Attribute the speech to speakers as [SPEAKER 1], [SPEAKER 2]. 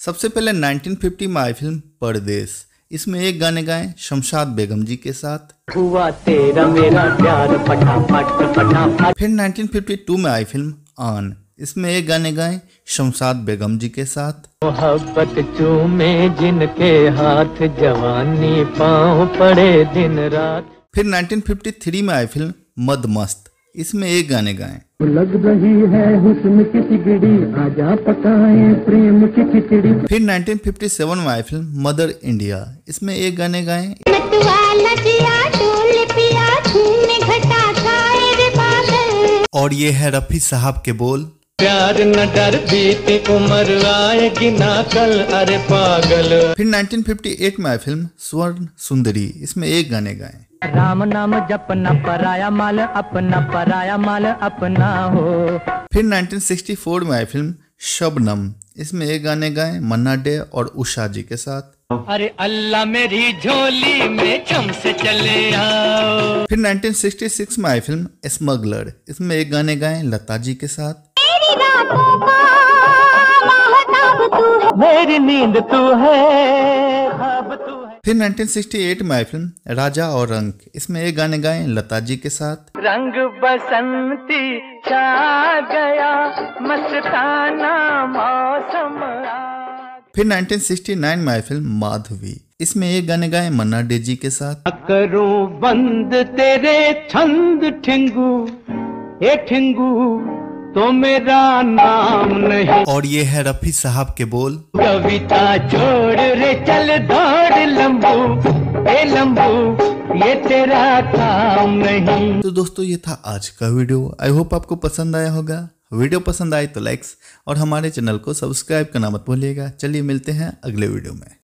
[SPEAKER 1] सबसे पहले 1950 में आई फ़िल्म परदेश इसमें एक गाने गाए शमशाद बेगम जी के साथ।
[SPEAKER 2] हुआ तेरा मेरा प्यार फटाफट फटाफट।
[SPEAKER 1] फिर 1952 में आई फ़िल्म आन। इसमें एक गाने गाए शमशाद बेगम जी के साथ।
[SPEAKER 2] मोहब्बत चूमे जिनके हाथ जवानी पाँव पड़े दिन रात।
[SPEAKER 1] फिर 1953 में आई फ़िल्म मद मस्त इसमें एक गाने गाए।
[SPEAKER 3] लग रही है हुस्न की सिगड़ी आजा पकाए प्रेम की खिचड़ी।
[SPEAKER 1] फिर 1957 में आई फ़िल्म मदर इंडिया। इसमें एक गाने गाए। और ये है रफी साहब के बोल।
[SPEAKER 2] प्यार न डर बीती उम्र आएगी ना कल अरे पागल।
[SPEAKER 1] फिर 1958 में आई फ़िल्म स्वर्ण सुंदरी। इसमें एक गाने गाए।
[SPEAKER 2] राम नाम जपना पराया माल अपना पराया माल अपना हो।
[SPEAKER 1] फिर 1964 में आई फ़िल्म शबनम। इसमें एक गाने गाए मन्ना डे और उषा जी के साथ।
[SPEAKER 2] अरे अल्लाह मेरी झोली में चम से चले आओ।
[SPEAKER 1] फिर 1966 में आई फ़िल्म स्मगलर। इसमें एक गाने गाए लता जी के साथ।
[SPEAKER 4] तेरी रातों का महताब तू है।
[SPEAKER 2] मेरी नींद तू है।
[SPEAKER 1] फिर 1968 में आई फ़िल्म राजा और रंग। इसमें एक गाने गाए लता जी के साथ।
[SPEAKER 2] रंग बसंती छा गया मस्ताना मौसम
[SPEAKER 1] फिर 1969 में आई फ़िल्म माधवी। इसमें एक गाने गाए मन्ना डे जी के साथ।
[SPEAKER 2] करूँ बंद तेरे छंद ठिंगू ए ठिंगू। तो मेरा नाम नहीं।
[SPEAKER 1] और ये है रफी साहब के बोल।
[SPEAKER 2] कविता छोड़ रे चल दौड़ लंबू। ए लंबू ये तेरा काम नहीं।
[SPEAKER 1] तो दोस्तों ये था आज का वीडियो। आई होप आपको पसंद आया होगा। वीडियो पसंद आए तो लाइक्स और हमारे चैनल को सब्सक्राइब करना मत भूलिएगा। चलिए मिलते हैं अगले वीडियो में।